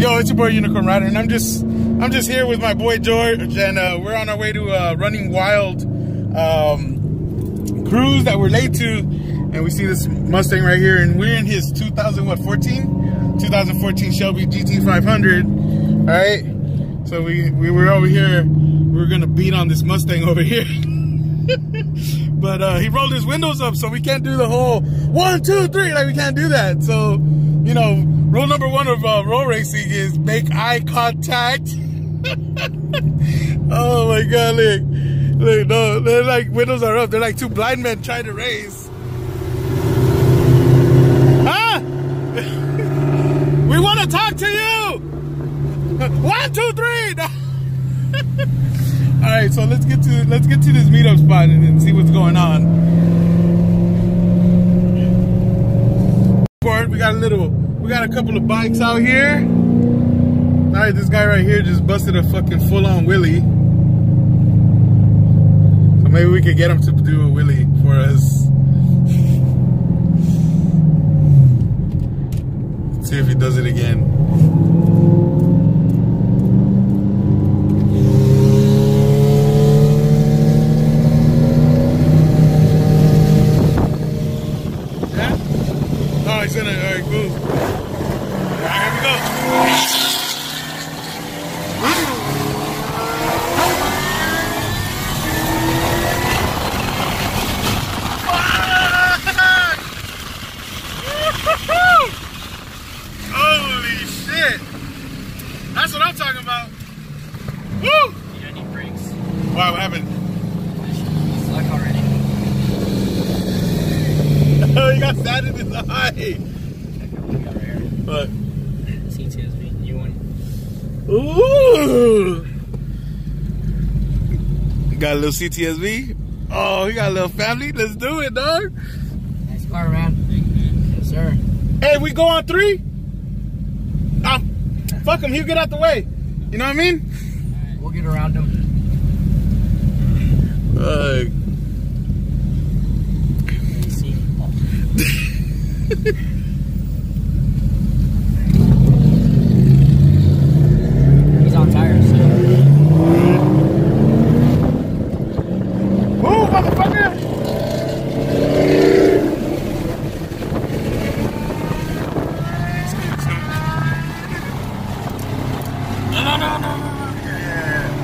Yo, it's your boy Unicorn Rider, and I'm just I'm just here with my boy George, and uh, we're on our way to uh, Running Wild um, cruise that we're late to, and we see this Mustang right here, and we're in his 2000 what 14 2014 Shelby GT 500. All right, so we we were over here, we're gonna beat on this Mustang over here. but uh, he rolled his windows up, so we can't do the whole one, two, three. Like we can't do that. So, you know, rule number one of uh, roll racing is make eye contact. oh my god, look, look, no, they're like windows are up. They're like two blind men trying to race. Huh? we want to talk to you. One, two, three. All right, so let's get to let's get to this meetup spot and, and see what's going on. We got a little, we got a couple of bikes out here. All right, this guy right here just busted a fucking full-on wheelie. So maybe we could get him to do a wheelie for us. Let's see if he does it again. Yeah? Oh, he's gonna, all right, cool. All right, here we go. Holy shit! That's what I'm talking about. Woo! You don't need brakes. Wow, what happened? Stuck already. Oh, he got sand in his eye. Check out what we got right here. What? CTSV, new one. Ooh! Got a little CTSV. Oh, he got a little family. Let's do it, dog. Nice car, man. Yes, sir. Hey, we go on three. Ah, fuck him. He'll get out the way. You know what I mean? We'll get around him. Uh, Let's see. He's on tires, so. move, motherfucker! No, no, no, no, no, no. Yeah.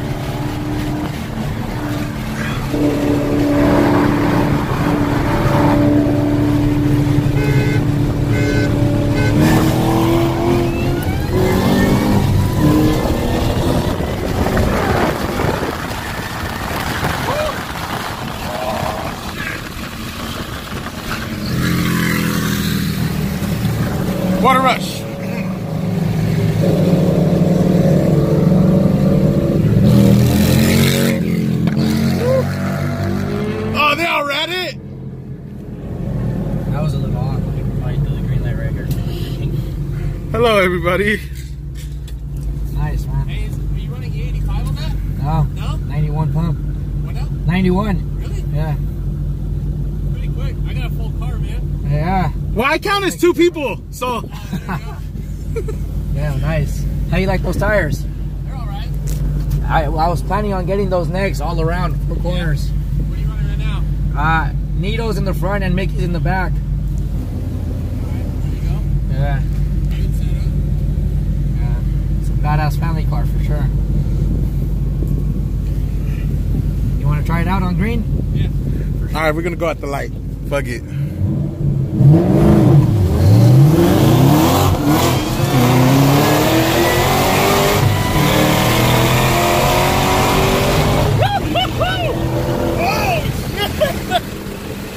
What a rush. Oh, they all ran it? That was a little off. Let me probably do the green light right here. Hello, everybody. Nice, man. Hey, is, are you running E85 on that? No. No? 91 pump. What now? 91. Really? Yeah. Pretty quick. I got a full car, man. Yeah. Well, I count as two people, so Yeah, nice. How you like those tires? They're all right. I, I was planning on getting those next all around, four corners. What are you running right now? Uh, Nitto's in the front and Mickey's in the back. All right, there you go. Yeah. Good setup. Yeah. It's a badass family car for sure. You want to try it out on green? Yeah. all right, we're gonna go at the light. Fuck it.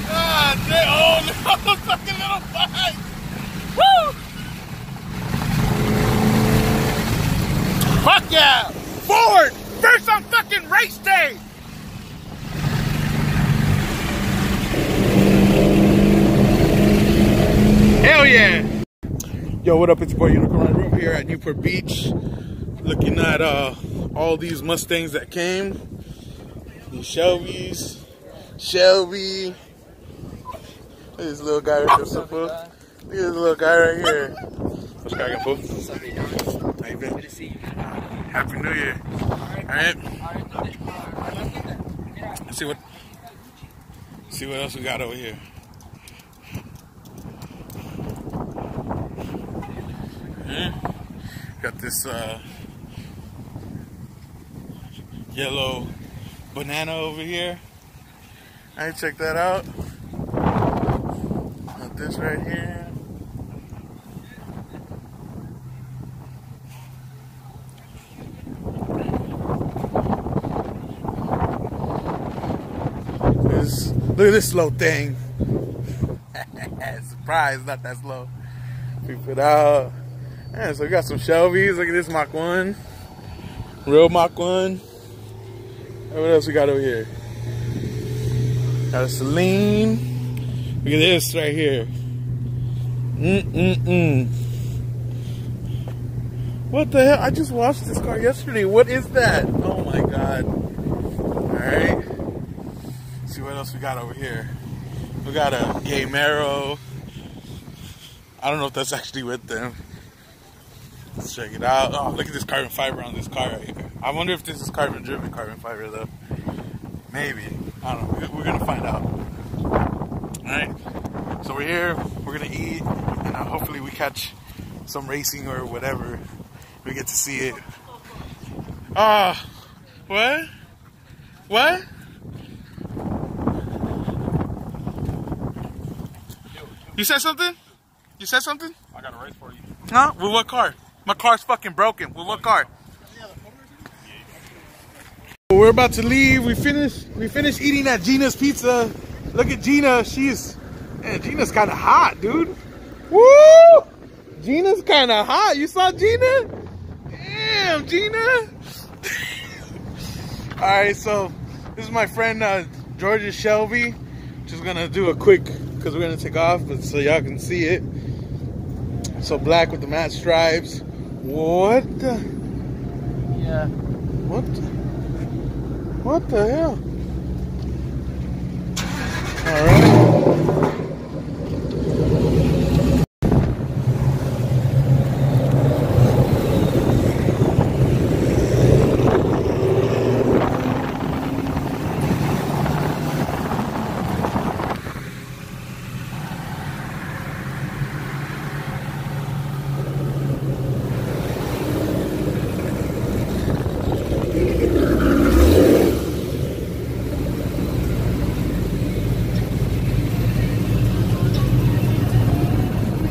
God damn! Oh no, fucking little bike! Woo! Fuck yeah! Forward! First on fucking race day! Hell yeah! Yo, what up? It's your boy Unicorn Room here at Newport Beach. Looking at uh, all these Mustangs that came. These Shelby's. Shelby. Look at this little guy right here? Look at this little guy right here. What's cracking, fool? Been? Good to see you. Happy New Year. All right. All right. All right. Let's see what see what else we got over here. Yeah. Got this uh, yellow banana over here. Alright, check that out. Got this right here. This, look at this slow thing. Surprise, not that slow. We put out. Yeah, so we got some Shelby's. Look at this Mach 1. Real Mach 1. What else we got over here? Got a Saleen. Look at this right here. Mm-mm-mm. What the hell? I just watched this car yesterday. What is that? Oh my god. Else we got over here. We got a Camaro. I don't know if that's actually with them. Let's check it out. Oh, look at this carbon fiber on this car right here. I wonder if this is carbon driven carbon fiber though. Maybe. I don't know. We're gonna find out. Alright. So we're here. We're gonna eat. And uh, hopefully we catch some racing or whatever. We get to see it. Ah. what? What? You said something? You said something? I got a race for you. Huh? With what car? My car's fucking broken. With what car? We're about to leave. We finished. We finished eating at Gina's Pizza. Look at Gina. She's, man, Gina's kind of hot, dude. Woo! Gina's kind of hot. You saw Gina? Damn, Gina. All right, so this is my friend uh, George's Shelby. Just gonna do a quick because we're gonna take off, but so y'all can see it. So black with the matte stripes. What the? Yeah. What? The, what the hell? All right.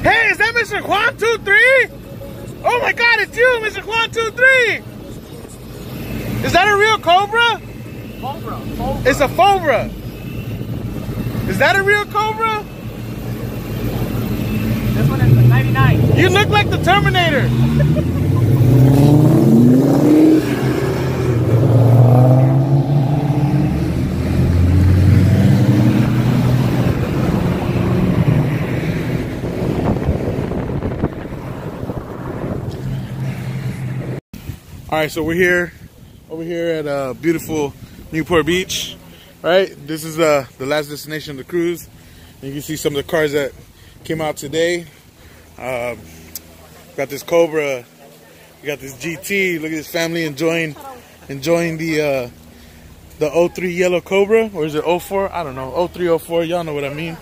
Hey, is that Mr. Juan two three? Oh my God, it's you, Mr. Juan two three. Is that a real Cobra? Cobra. Cobra. It's a cobra. Is that a real Cobra? This one is a 99. You look like the Terminator. All right, so we're here, over here at uh, beautiful Newport Beach. All right, this is uh, the last destination of the cruise. And you can see some of the cars that came out today. Um, got this Cobra, we got this GT. Look at this family enjoying enjoying the uh, the 03 yellow Cobra, or is it 04? I don't know. 03, 04. Y'all know what I mean.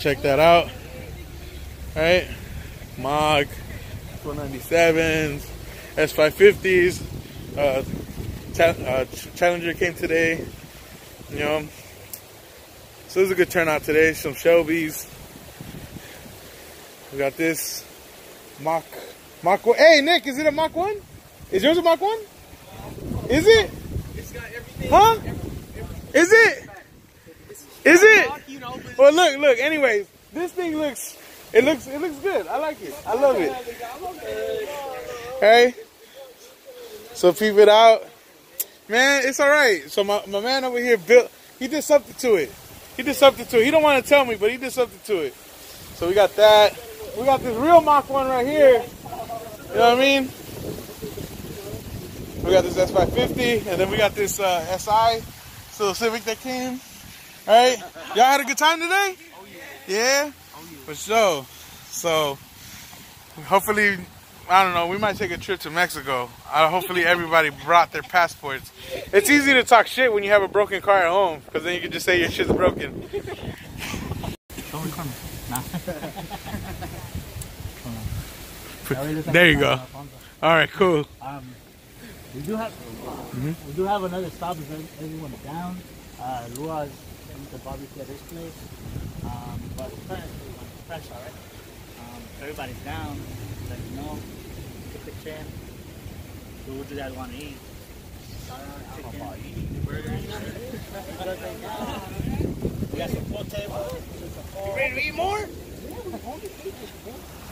Check that out. All right, Mach 497s, S550s. Uh, uh, Challenger came today. You know, so it was a good turnout today. Some Shelby's. We got this Mach Mach 1. Hey Nick, is it a Mach 1? Is yours a Mach 1? Is it? It's got everything. Huh? Is it? Is it? You know, Well look, look, anyways, this thing looks it looks it looks good. I like it. I love it. Hey. So peep it out. Man, it's alright. So my, my man over here built he did something to it. He did something to it. He don't want to tell me, but he did something to it. So we got that. We got this real Mach 1 right here. You know what I mean? We got this S550, and then we got this uh, SI, so Civic that came. All right, y'all had a good time today? Oh yeah. Yeah. For sure. So hopefully, I don't know. We might take a trip to Mexico. Uh, hopefully, everybody brought their passports. It's easy to talk shit when you have a broken car at home, because then you can just say your shit's broken. Don't record me. Nah. There you go. All right, cool. Um, we do have we do have another stop if ev- everyone's down. Uh, Lua's the barbecue at this place. Um, but first, fresh, all right. Um, everybody's down. Let me know. Get the. So what do you guys want to eat? Chicken, burgers. We got some full table. You ready to eat more?